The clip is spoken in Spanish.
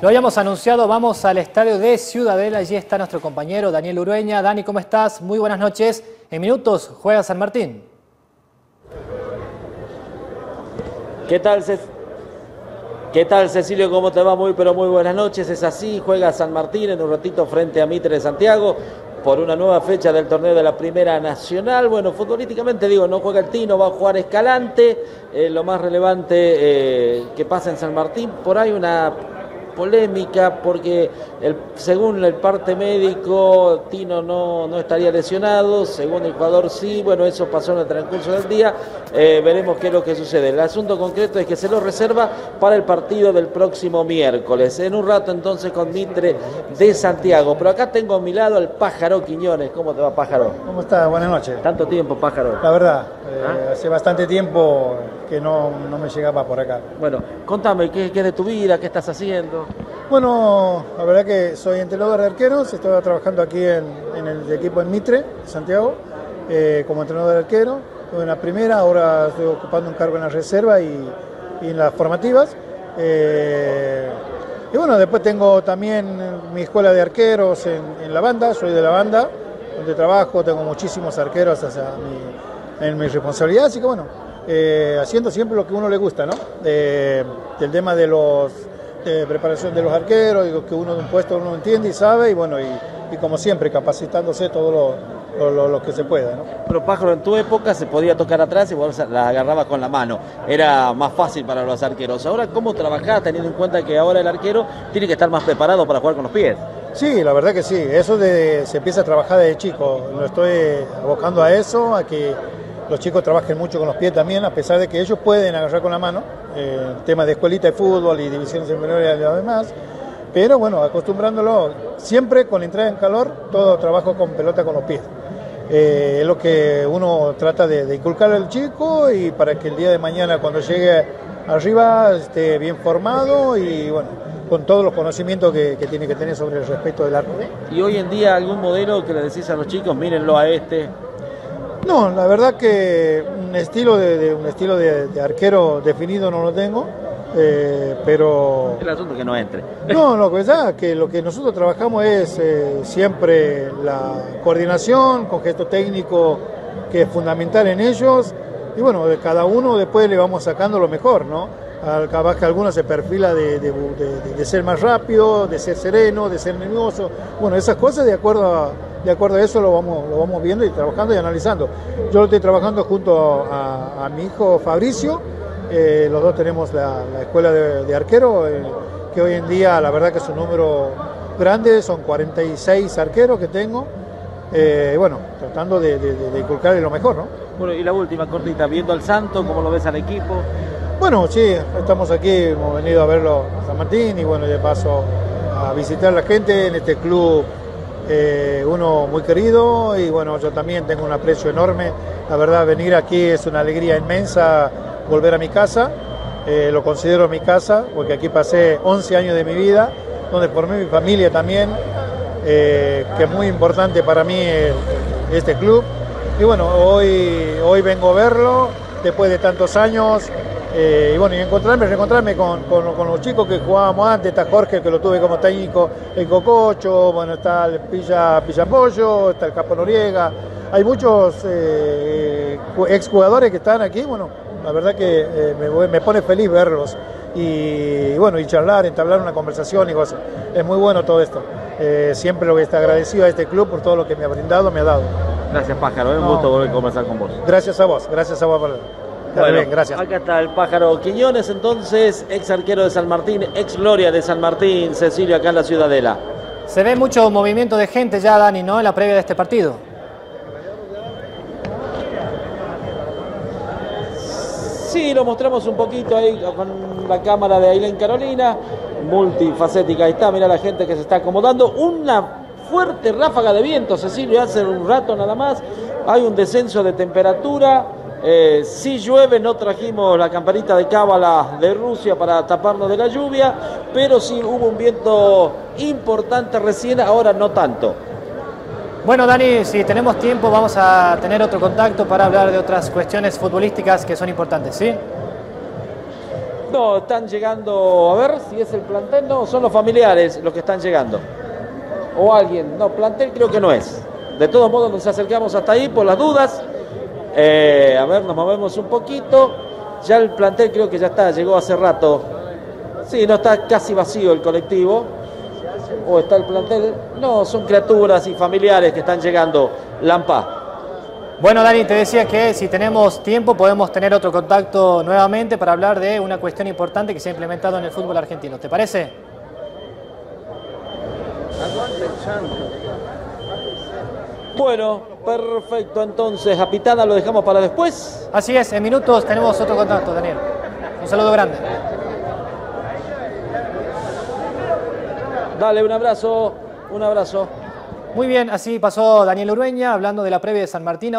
Lo habíamos anunciado, vamos al estadio de Ciudadela. Allí está nuestro compañero Daniel Urueña. Dani, ¿cómo estás? Muy buenas noches. En minutos juega San Martín. ¿Qué tal, ¿Qué tal, Cecilio? ¿Cómo te va? Muy, pero muy buenas noches. Es así, juega San Martín en un ratito frente a Mitre de Santiago por una nueva fecha del torneo de la Primera Nacional. Bueno, futbolísticamente digo, no juega el Tino, va a jugar Escalante. Eh, lo más relevante eh, que pasa en San Martín, por ahí una polémica porque el, según el parte médico Tino no, no, estaría lesionado, según el jugador sí, bueno, eso pasó en el transcurso del día, eh, veremos qué es lo que sucede. El asunto concreto es que se lo reserva para el partido del próximo miércoles, en un rato entonces con Mitre de Santiago, pero acá tengo a mi lado al Pájaro Quiñones, ¿cómo te va Pájaro? ¿Cómo estás? Buenas noches. Tanto tiempo Pájaro. La verdad, eh, ¿Ah? hace bastante tiempo que no, no, me llegaba por acá. Bueno, contame, ¿qué, ¿qué, de tu vida? ¿Qué estás haciendo? Bueno, la verdad que soy entrenador de arqueros, estoy trabajando aquí en, en el equipo en Mitre, Santiago, eh, como entrenador de arquero. Estuve en la primera, ahora estoy ocupando un cargo en la reserva y, y en las formativas. Eh, y bueno, después tengo también mi escuela de arqueros en, en, la banda, soy de la banda, donde trabajo, tengo muchísimos arqueros hacia mi, en mi responsabilidad, así que bueno, eh, haciendo siempre lo que uno le gusta, ¿no? Eh, el tema de los de preparación de los arqueros, digo, que uno de un puesto uno entiende y sabe, y bueno, y, y como siempre, capacitándose todo lo, lo, lo, lo, que se pueda. ¿no? Pero Pájaro, en tu época se podía tocar atrás y vos la agarrabas con la mano, era más fácil para los arqueros. Ahora, ¿cómo trabajás teniendo en cuenta que ahora el arquero tiene que estar más preparado para jugar con los pies? Sí, la verdad que sí, eso de, se empieza a trabajar desde chico, lo estoy abocando a eso, a que los chicos trabajen mucho con los pies también, a pesar de que ellos pueden agarrar con la mano, eh, tema de escuelita de fútbol y divisiones inferiores y demás, pero bueno, acostumbrándolo, siempre con entrada en calor, todo trabajo con pelota con los pies. Eh, es lo que uno trata de, de, inculcar al chico y para que el día de mañana cuando llegue arriba esté bien formado y bueno, con todos los conocimientos que, que tiene que tener sobre el respeto del arco. ¿Y hoy en día algún modelo que le decís a los chicos, mírenlo a este, no, la verdad que un estilo de, de un estilo de, de, arquero definido no lo tengo, eh, pero el asunto que no entre. No, lo que es que lo que nosotros trabajamos es eh, siempre la coordinación con gesto técnico que es fundamental en ellos y bueno, de cada uno después le vamos sacando lo mejor, ¿no? Capaz que alguno se perfila de, de, de, ser más rápido, de ser sereno, de ser nervioso. Bueno, esas cosas de acuerdo a, de acuerdo a eso lo vamos, lo vamos viendo y trabajando y analizando. Yo lo estoy trabajando junto a, mi hijo Fabricio, eh, los dos tenemos la, la escuela de, arquero, eh, que hoy en día la verdad que es un número grande, son 46 arqueros que tengo. Eh, bueno, tratando de, inculcarle lo mejor, ¿no? Bueno, y la última cortita, viendo al Santo, ¿cómo lo ves al equipo? Bueno, sí, estamos aquí, hemos venido a verlo a San Martín y bueno, de paso a visitar a la gente en este club eh, uno muy querido y bueno, yo también tengo un aprecio enorme. La verdad, venir aquí es una alegría inmensa volver a mi casa. Eh, lo considero mi casa porque aquí pasé 11 años de mi vida, donde formé mi familia también, eh, que es muy importante para mí este club. Y bueno, hoy, hoy vengo a verlo después de tantos años. Eh, y bueno, y encontrarme, reencontrarme con, con, con, los chicos que jugábamos antes, está Jorge que lo tuve como técnico en Cococho, bueno, está el Pilla, Pillapollo, está el Capo Noriega, hay muchos eh, exjugadores que están aquí, bueno, la verdad que eh, me, me, pone feliz verlos y, y, bueno, y charlar, entablar una conversación y cosas. Es muy bueno todo esto. Eh, siempre lo que está agradecido a este club por todo lo que me ha brindado, me ha dado. Gracias Pájaro, es un gusto volver a conversar con vos. Gracias a vos, gracias a vos. Por... Bueno, bien, gracias. Acá está el pájaro Quiñones, entonces, ex arquero de San Martín, ex gloria de San Martín, Cecilio, acá en la Ciudadela. Se ve mucho movimiento de gente ya, Dani, ¿no? En la previa de este partido. Sí, lo mostramos un poquito ahí con la cámara de Ailén Carolina, multifacética. Ahí está, mira la gente que se está acomodando. Una fuerte ráfaga de viento, Cecilio, hace un rato nada más. Hay un descenso de temperatura. Eh, si llueve, no trajimos la campanita de cábala de Rusia para taparnos de la lluvia, pero sí hubo un viento importante recién, ahora no tanto. Bueno, Dani, si tenemos tiempo, vamos a tener otro contacto para hablar de otras cuestiones futbolísticas que son importantes, ¿sí? No, están llegando, a ver si es el plantel, no, son los familiares los que están llegando. O alguien, no, plantel creo que no es. De todos modos nos acercamos hasta ahí por las dudas. Eh, a ver, nos movemos un poquito. Ya el plantel creo que ya está, llegó hace rato. Sí, no está casi vacío el colectivo. ¿O está el plantel? No, son criaturas y familiares que están llegando. Lampa. Bueno, Dani, te decía que si tenemos tiempo podemos tener otro contacto nuevamente para hablar de una cuestión importante que se ha implementado en el fútbol argentino. ¿Te parece? Bueno, perfecto. Entonces, a Pitana lo dejamos para después. Así es, en minutos tenemos otro contacto, Daniel. Un saludo grande. Dale, un abrazo, un abrazo. Muy bien, así pasó Daniel Urueña hablando de la previa de San Martín.